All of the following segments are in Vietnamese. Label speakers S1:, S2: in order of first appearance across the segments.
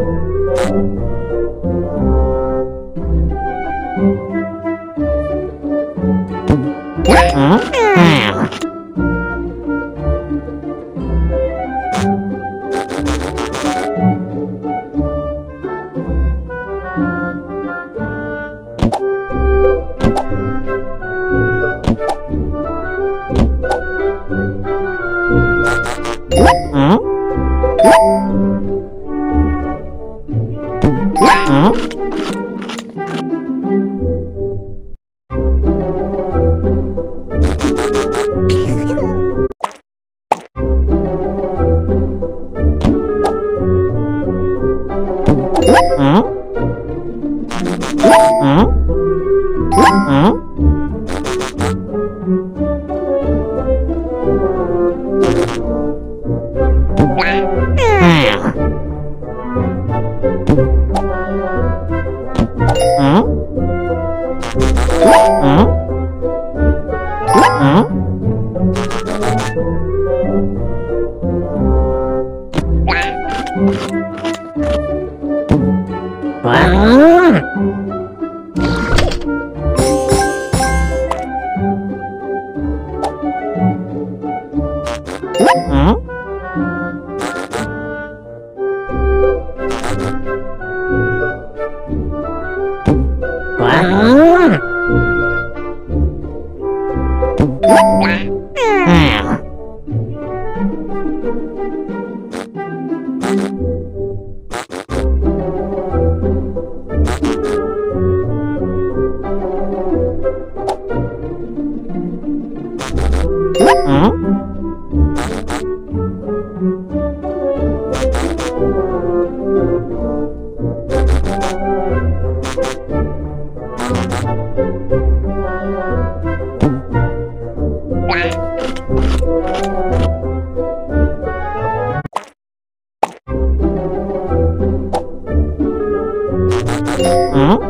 S1: thank you Huh? Huh? Exactly. Mm-hmm.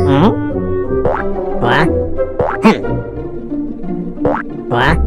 S1: Huh? What? What?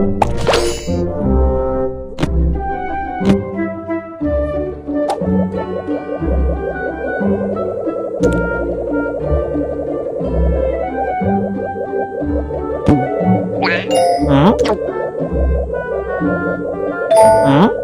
S1: Huh? Huh?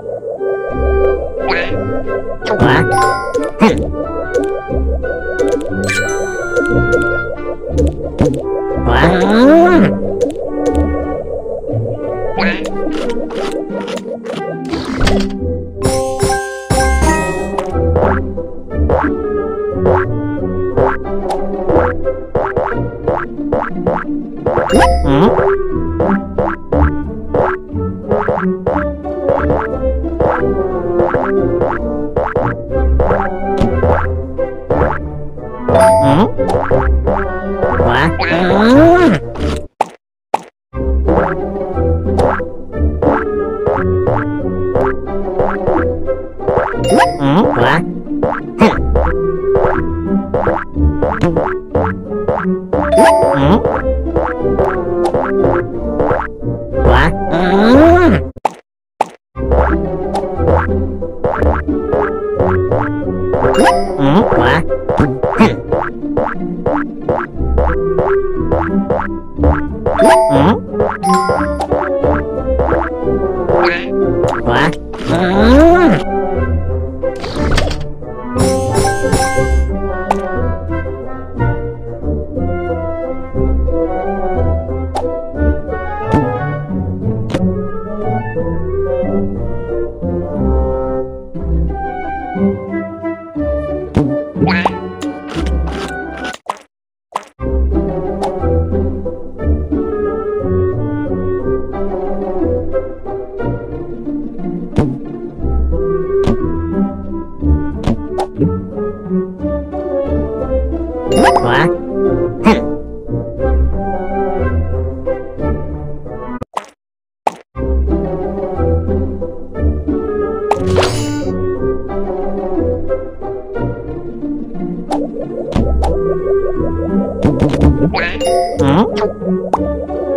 S1: What? Huh?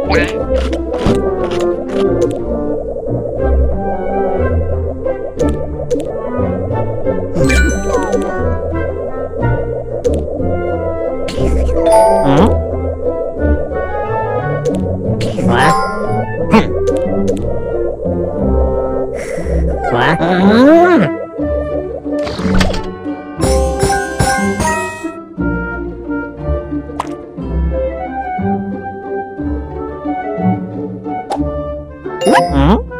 S1: Ok Mm-hmm.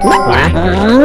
S1: What?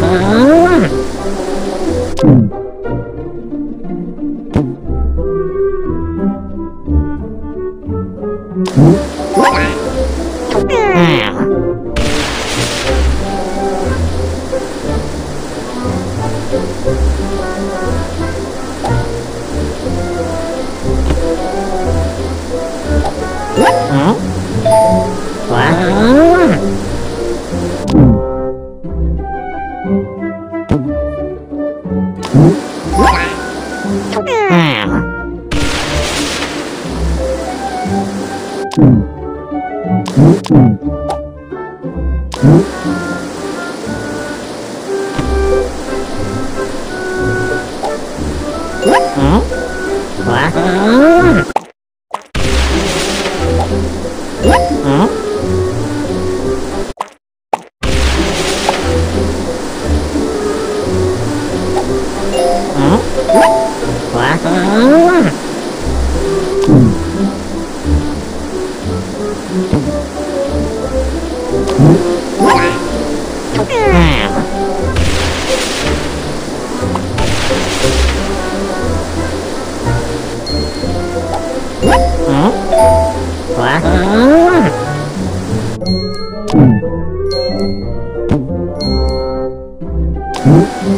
S1: Oh, ah. my God. hả ờ. Mm-hmm.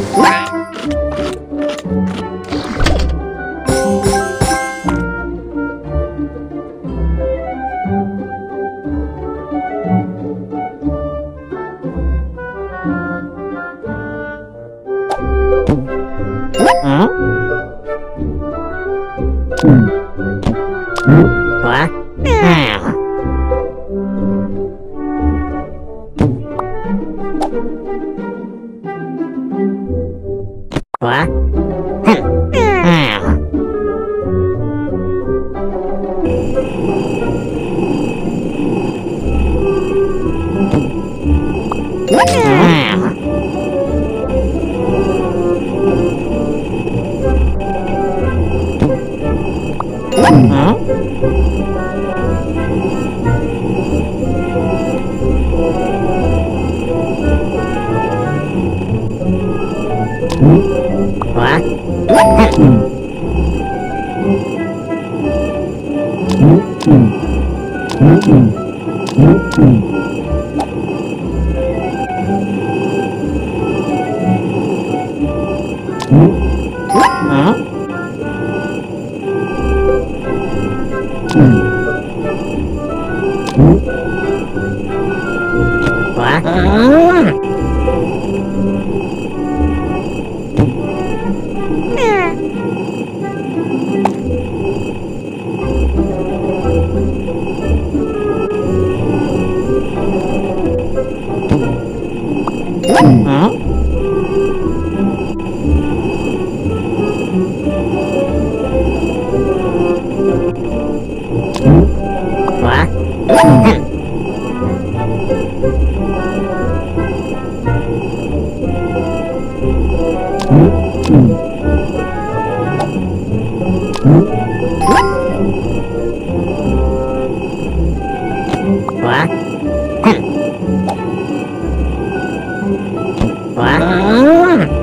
S1: Wow.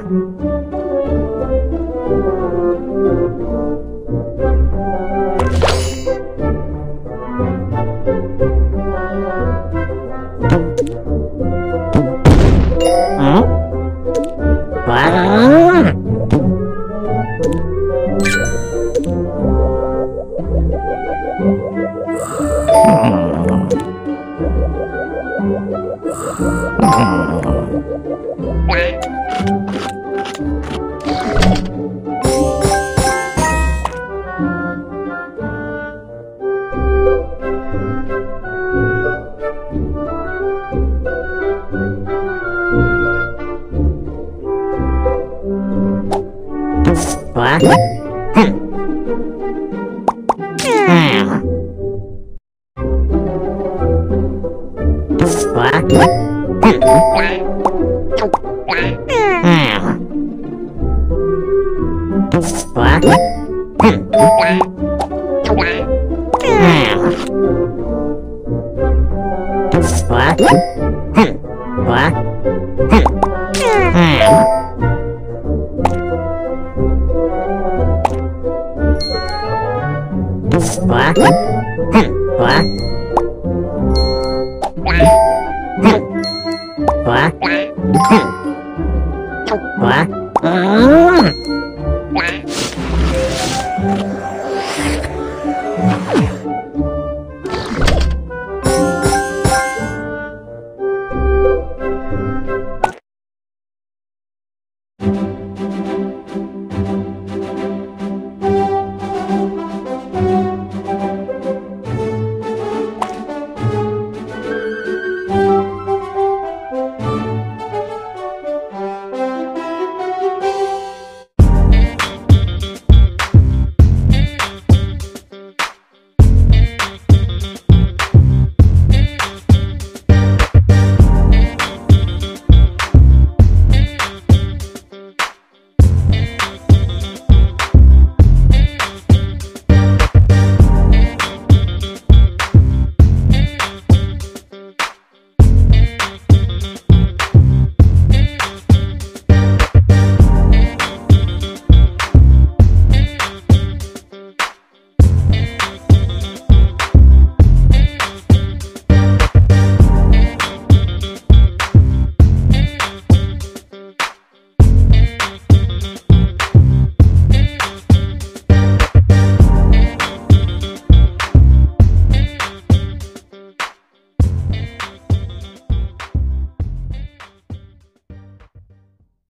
S1: Thank you. hả Hả? Hả? Ờ.